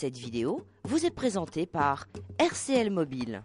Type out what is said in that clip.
Cette vidéo vous est présentée par RCL Mobile.